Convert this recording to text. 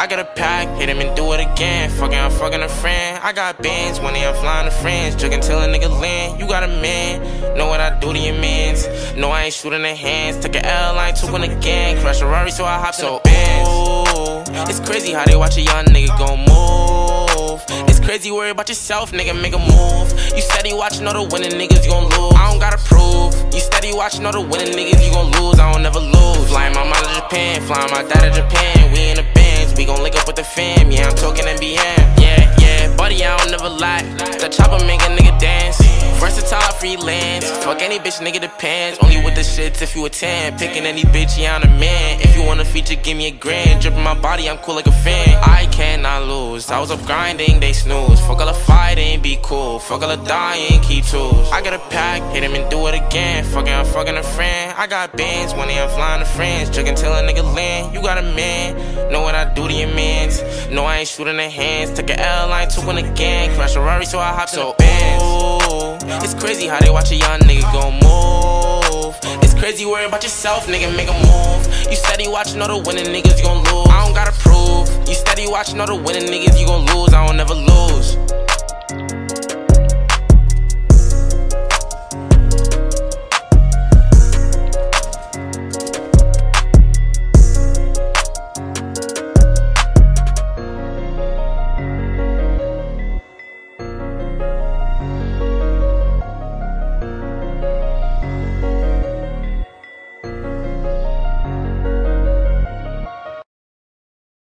I got a pack, hit him and do it again. Fucking, I'm fucking a friend. I got bands, money, I'm flying to friends. Jugging till a nigga land. You got a man, know what I do to your mans. No, I ain't shooting the hands. Took a L, I ain't took one again. Crash a Rari, so I hop so, in the Benz. It's crazy how they watch a young nigga go move. It's crazy, worry about yourself, nigga, make a move. Watching all the winning niggas, you gon' lose. I don't gotta prove. You steady watching all the winning niggas, you gon' lose. I don't never lose. Flying my mom to Japan, flying my dad to Japan. We in the bands, we gon' link up with the fam. Yeah, I'm talking NBM. Yeah, yeah, buddy, I don't never lie. The chopper make a nigga dance. Versatile freelance. Fuck any bitch, nigga depends. Only with the shits if you a 10. Picking any bitch, yeah, I'm a man. If you wanna feature, give me a grand. Dripping my body, I'm cool like a fan. I lose. I was up grinding, they snooze. Fuck all the fighting, be cool. Fuck all the dying, keep tools. I got a pack, hit him and do it again. Fucking, I'm fucking a friend. I got bands, money, I'm flying to friends. Jugging till a nigga land. You got a man, know what I do to your mans. No, I ain't shooting the hands. Took a L, I ain't took one again. Crash a Rari, so I hopped so in the. It's crazy how they watch a young nigga go move. It's crazy worry about yourself, nigga, make a move. You steady watching all the winning niggas, you gon' lose. I don't gotta prove. You steady watching all the winning niggas, you gon' lose. I don't never lose.